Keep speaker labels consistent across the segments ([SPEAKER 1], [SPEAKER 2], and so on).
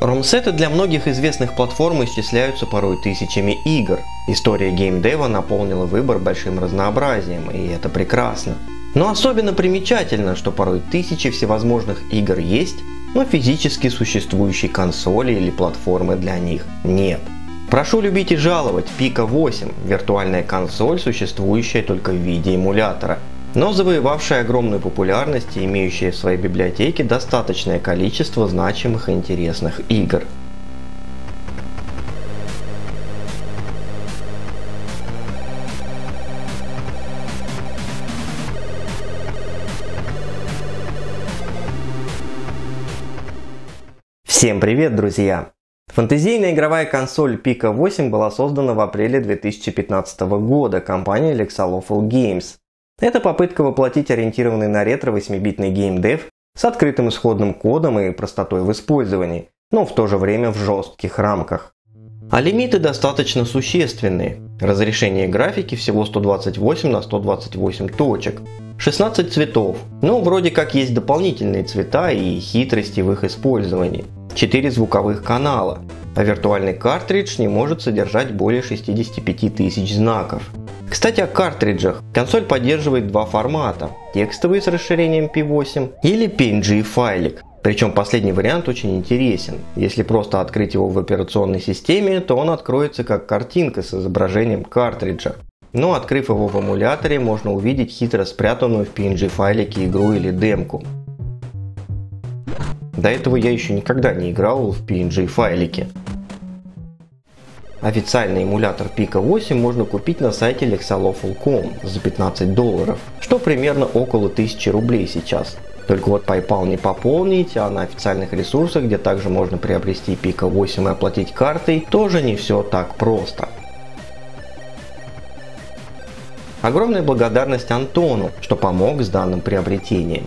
[SPEAKER 1] Ромсеты для многих известных платформ исчисляются порой тысячами игр. История геймдева наполнила выбор большим разнообразием, и это прекрасно. Но особенно примечательно, что порой тысячи всевозможных игр есть, но физически существующей консоли или платформы для них нет. Прошу любить и жаловать Пика 8, виртуальная консоль, существующая только в виде эмулятора, но завоевавшая огромную популярность и имеющая в своей библиотеке достаточное количество значимых и интересных игр. Всем привет, друзья! Фэнтезийная игровая консоль Pico 8 была создана в апреле 2015 года компанией Lexalophal Games. Это попытка воплотить ориентированный на ретро 8-битный геймдев с открытым исходным кодом и простотой в использовании, но в то же время в жестких рамках. А лимиты достаточно существенные. Разрешение графики всего 128 на 128 точек. 16 цветов, но вроде как есть дополнительные цвета и хитрости в их использовании – 4 звуковых канала, а виртуальный картридж не может содержать более 65 тысяч знаков. Кстати, о картриджах. Консоль поддерживает два формата. Текстовый с расширением P8 или PNG файлик. Причем последний вариант очень интересен. Если просто открыть его в операционной системе, то он откроется как картинка с изображением картриджа. Но открыв его в эмуляторе, можно увидеть хитро спрятанную в PNG файлике игру или демку. До этого я еще никогда не играл в PNG файлики. Официальный эмулятор Pico 8 можно купить на сайте lexaloful.com за 15 долларов, что примерно около 1000 рублей сейчас. Только вот PayPal не пополнить, а на официальных ресурсах, где также можно приобрести Pico 8 и оплатить картой, тоже не все так просто. Огромная благодарность Антону, что помог с данным приобретением.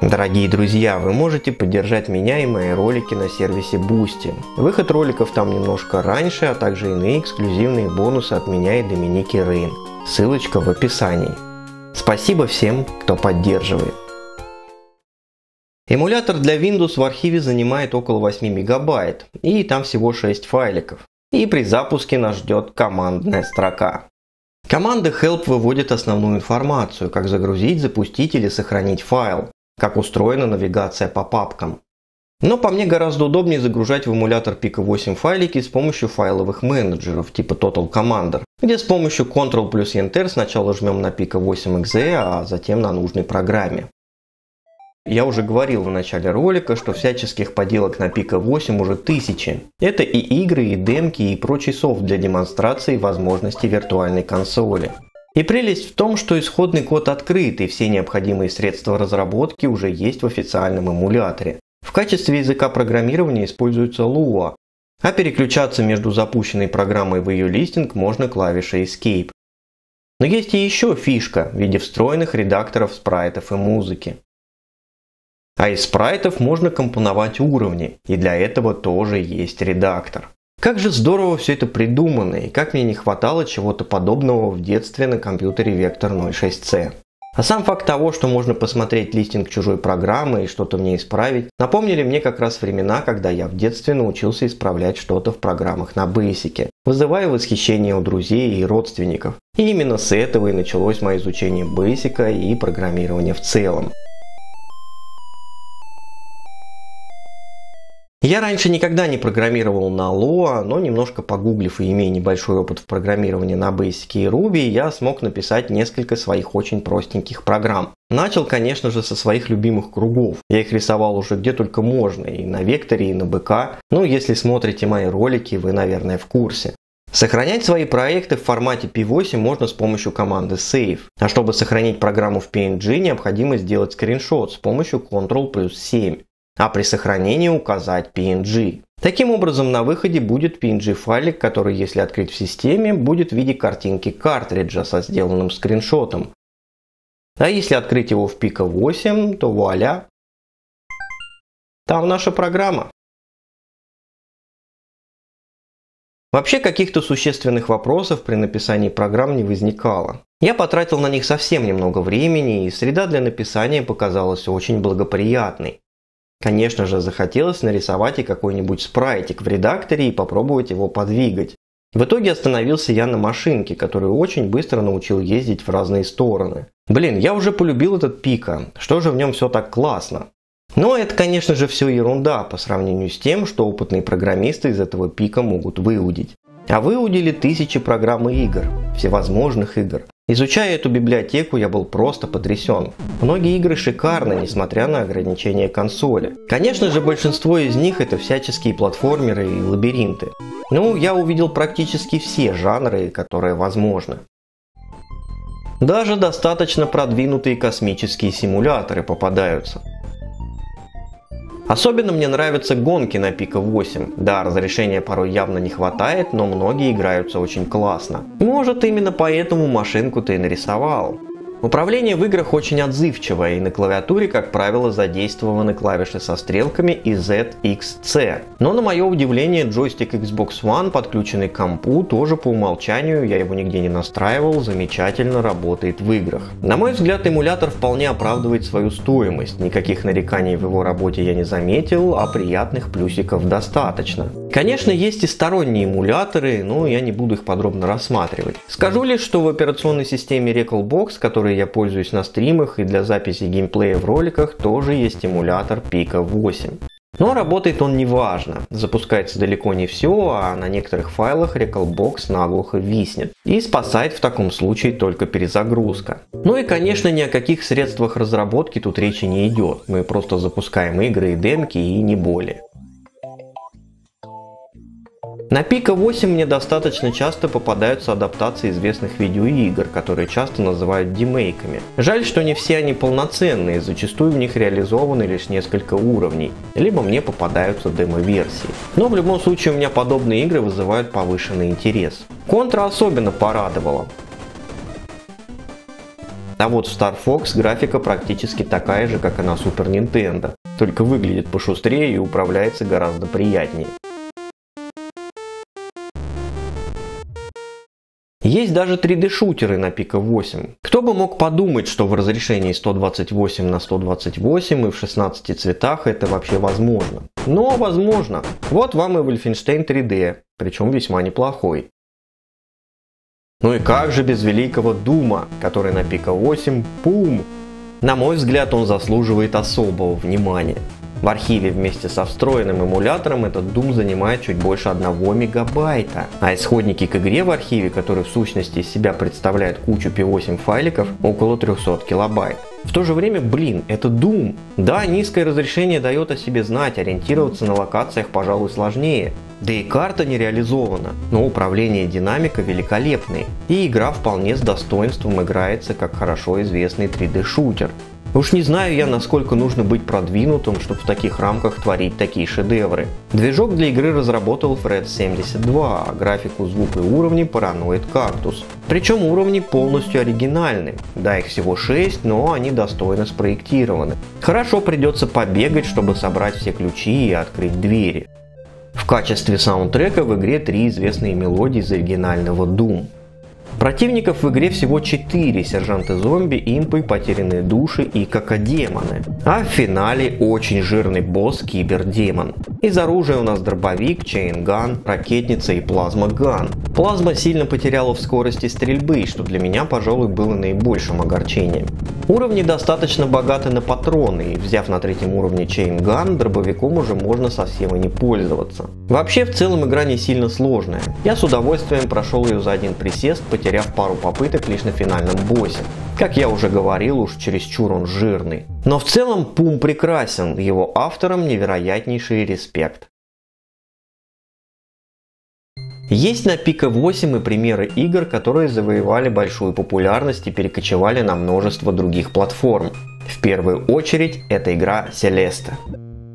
[SPEAKER 1] Дорогие друзья, вы можете поддержать меня и мои ролики на сервисе Boosty. Выход роликов там немножко раньше, а также иные эксклюзивные бонусы от меня и Доминики Рейн. Ссылочка в описании. Спасибо всем, кто поддерживает. Эмулятор для Windows в архиве занимает около 8 мегабайт, и там всего 6 файликов. И при запуске нас ждет командная строка. Команда help выводит основную информацию, как загрузить, запустить или сохранить файл как устроена навигация по папкам. Но по мне гораздо удобнее загружать в эмулятор Pico 8 файлики с помощью файловых менеджеров типа Total Commander, где с помощью Ctrl плюс Enter сначала жмем на Pico 8exe, а затем на нужной программе. Я уже говорил в начале ролика, что всяческих поделок на Pico 8 уже тысячи. Это и игры, и демки, и прочий софт для демонстрации возможностей виртуальной консоли. И прелесть в том, что исходный код открыт, и все необходимые средства разработки уже есть в официальном эмуляторе. В качестве языка программирования используется Lua, а переключаться между запущенной программой в ее листинг можно клавишей Escape. Но есть и еще фишка в виде встроенных редакторов спрайтов и музыки. А из спрайтов можно компоновать уровни, и для этого тоже есть редактор. Как же здорово все это придумано, и как мне не хватало чего-то подобного в детстве на компьютере Vector 06C. А сам факт того, что можно посмотреть листинг чужой программы и что-то мне исправить, напомнили мне как раз времена, когда я в детстве научился исправлять что-то в программах на Basic, вызывая восхищение у друзей и родственников. И именно с этого и началось мое изучение Basic и программирования в целом. Я раньше никогда не программировал на Lua, но немножко погуглив и имея небольшой опыт в программировании на Basic и Ruby, я смог написать несколько своих очень простеньких программ. Начал, конечно же, со своих любимых кругов. Я их рисовал уже где только можно, и на Векторе, и на БК. Ну, если смотрите мои ролики, вы, наверное, в курсе. Сохранять свои проекты в формате P8 можно с помощью команды Save. А чтобы сохранить программу в PNG, необходимо сделать скриншот с помощью Ctrl плюс 7 а при сохранении указать PNG. Таким образом, на выходе будет PNG-файлик, который, если открыть в системе, будет в виде картинки картриджа со сделанным скриншотом. А если открыть его в Pico 8, то вуаля, там наша программа. Вообще каких-то существенных вопросов при написании программ не возникало. Я потратил на них совсем немного времени, и среда для написания показалась очень благоприятной. Конечно же, захотелось нарисовать и какой-нибудь спрайтик в редакторе и попробовать его подвигать. В итоге остановился я на машинке, которую очень быстро научил ездить в разные стороны. Блин, я уже полюбил этот пика, что же в нем все так классно? Но это, конечно же, все ерунда по сравнению с тем, что опытные программисты из этого пика могут выудить. А выудили тысячи программ игр, всевозможных игр. Изучая эту библиотеку, я был просто потрясен. Многие игры шикарны, несмотря на ограничения консоли. Конечно же, большинство из них это всяческие платформеры и лабиринты. Ну, я увидел практически все жанры, которые возможны. Даже достаточно продвинутые космические симуляторы попадаются. Особенно мне нравятся гонки на Пика 8. Да, разрешения порой явно не хватает, но многие играются очень классно. Может именно поэтому машинку ты и нарисовал. Управление в играх очень отзывчивое, и на клавиатуре, как правило, задействованы клавиши со стрелками и Z, X, C. Но на мое удивление, джойстик Xbox One, подключенный к компу, тоже по умолчанию, я его нигде не настраивал, замечательно работает в играх. На мой взгляд, эмулятор вполне оправдывает свою стоимость. Никаких нареканий в его работе я не заметил, а приятных плюсиков достаточно. Конечно, есть и сторонние эмуляторы, но я не буду их подробно рассматривать. Скажу лишь, что в операционной системе Recalbox, которой я пользуюсь на стримах и для записи геймплея в роликах, тоже есть эмулятор Pico 8. Но работает он неважно. Запускается далеко не все, а на некоторых файлах Recalbox наглухо виснет. И спасает в таком случае только перезагрузка. Ну и конечно ни о каких средствах разработки тут речи не идет. Мы просто запускаем игры и демки и не более. На Пика 8 мне достаточно часто попадаются адаптации известных видеоигр, которые часто называют демейками. Жаль, что не все они полноценные, зачастую в них реализованы лишь несколько уровней, либо мне попадаются демо-версии. Но в любом случае у меня подобные игры вызывают повышенный интерес. Контра особенно порадовала. А вот в Star Fox графика практически такая же, как и на Super Nintendo, только выглядит пошустрее и управляется гораздо приятнее. Есть даже 3D-шутеры на Pico 8. Кто бы мог подумать, что в разрешении 128 на 128 и в 16 цветах это вообще возможно. Но возможно. Вот вам и Wolfenstein 3D, причем весьма неплохой. Ну и как же без великого Дума, который на Pico 8 пум. На мой взгляд, он заслуживает особого внимания. В архиве вместе со встроенным эмулятором этот Doom занимает чуть больше 1 мегабайта. А исходники к игре в архиве, который в сущности из себя представляет кучу P8 файликов, около 300 килобайт. В то же время, блин, это Doom. Да, низкое разрешение дает о себе знать, ориентироваться на локациях, пожалуй, сложнее. Да и карта не реализована, но управление динамика великолепный. И игра вполне с достоинством играется как хорошо известный 3D-шутер. Уж не знаю я, насколько нужно быть продвинутым, чтобы в таких рамках творить такие шедевры. Движок для игры разработал Fred72, а графику, звук и уровни Paranoid Cactus. Причем уровни полностью оригинальны. Да, их всего 6, но они достойно спроектированы. Хорошо придется побегать, чтобы собрать все ключи и открыть двери. В качестве саундтрека в игре три известные мелодии из оригинального Doom. Противников в игре всего 4 сержанты зомби, импы, потерянные души и какодемоны. А в финале очень жирный босс кибердемон. Из оружия у нас дробовик, чейнган, ракетница и плазма-ган. Плазма сильно потеряла в скорости стрельбы, что для меня, пожалуй, было наибольшим огорчением. Уровни достаточно богаты на патроны, и взяв на третьем уровне чейнган, дробовиком уже можно совсем и не пользоваться. Вообще, в целом игра не сильно сложная. Я с удовольствием прошел ее за один присест, потеряв пару попыток лишь на финальном боссе. Как я уже говорил, уж чересчур он жирный. Но в целом Пум прекрасен, его авторам невероятнейший респект. Есть на Пика 8 и примеры игр, которые завоевали большую популярность и перекочевали на множество других платформ. В первую очередь это игра Celeste.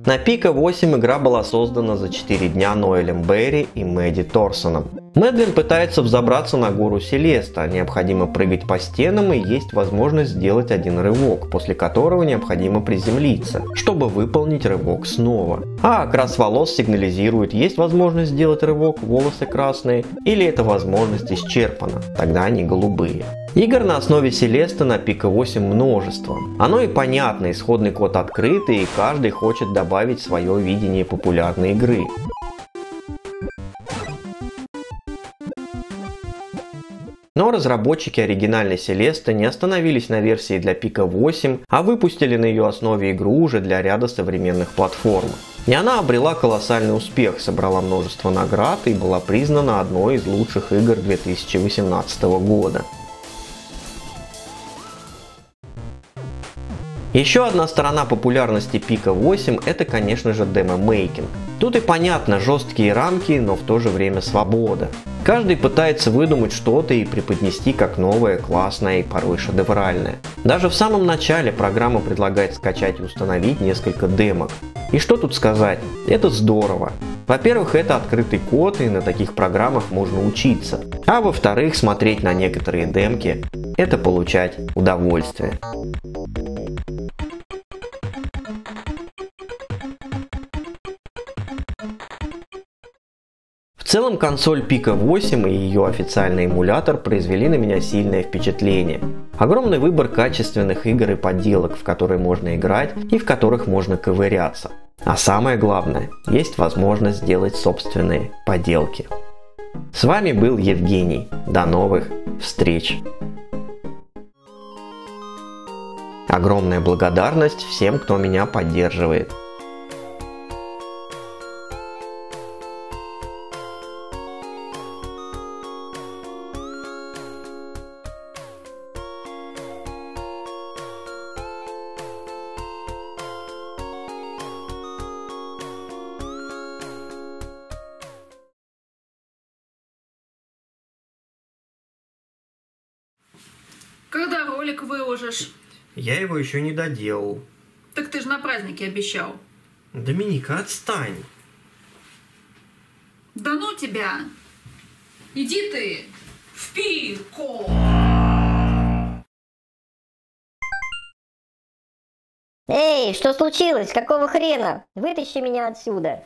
[SPEAKER 1] На Пика 8 игра была создана за 4 дня Ноэлем Берри и Мэдди Торсоном. Медлин пытается взобраться на гору Селеста. Необходимо прыгать по стенам и есть возможность сделать один рывок, после которого необходимо приземлиться, чтобы выполнить рывок снова. А окрас волос сигнализирует, есть возможность сделать рывок, волосы красные, или эта возможность исчерпана, тогда они голубые. Игр на основе Селеста на Пика 8 множество. Оно и понятно, исходный код открытый, и каждый хочет добавить свое видение популярной игры. Разработчики оригинальной Селеста не остановились на версии для Пика 8, а выпустили на ее основе игру уже для ряда современных платформ. И она обрела колоссальный успех, собрала множество наград и была признана одной из лучших игр 2018 года. Еще одна сторона популярности Пика 8 это, конечно же, демо-мейкинг. Тут и понятно, жесткие рамки, но в то же время свобода. Каждый пытается выдумать что-то и преподнести как новое, классное и порой шедевральное. Даже в самом начале программа предлагает скачать и установить несколько демок. И что тут сказать? Это здорово. Во-первых, это открытый код, и на таких программах можно учиться. А во-вторых, смотреть на некоторые демки – это получать удовольствие. Целом консоль Pico 8 и ее официальный эмулятор произвели на меня сильное впечатление. Огромный выбор качественных игр и подделок, в которые можно играть и в которых можно ковыряться. А самое главное, есть возможность сделать собственные поделки. С вами был Евгений. До новых встреч! Огромная благодарность всем, кто меня поддерживает.
[SPEAKER 2] Когда ролик выложишь?
[SPEAKER 1] Я его еще не доделал.
[SPEAKER 2] Так ты же на празднике обещал.
[SPEAKER 1] Доминика, отстань.
[SPEAKER 2] Да ну тебя! Иди ты в пико!
[SPEAKER 3] Эй, что случилось? Какого хрена? Вытащи меня отсюда.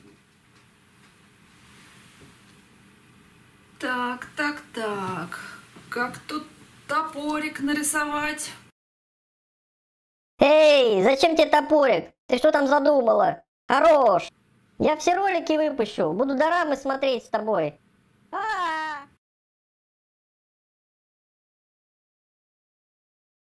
[SPEAKER 2] Так, так, так. Как тут топорик нарисовать.
[SPEAKER 3] Эй, зачем тебе топорик? Ты что там задумала? Хорош! Я все ролики выпущу, буду дорамы смотреть с тобой.